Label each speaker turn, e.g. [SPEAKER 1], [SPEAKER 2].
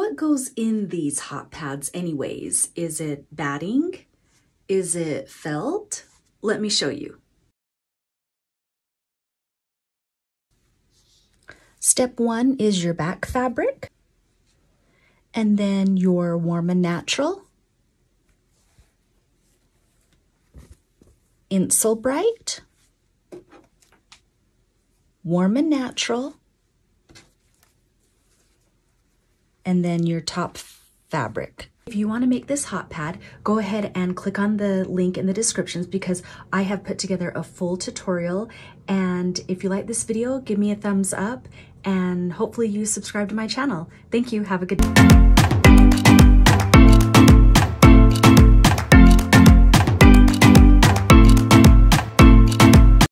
[SPEAKER 1] What goes in these hot pads anyways? Is it batting? Is it felt? Let me show you. Step one is your back fabric, and then your warm and natural, Insul-Bright, warm and natural, and then your top fabric. If you want to make this hot pad, go ahead and click on the link in the descriptions because I have put together a full tutorial. And if you like this video, give me a thumbs up and hopefully you subscribe to my channel. Thank you. Have a good day.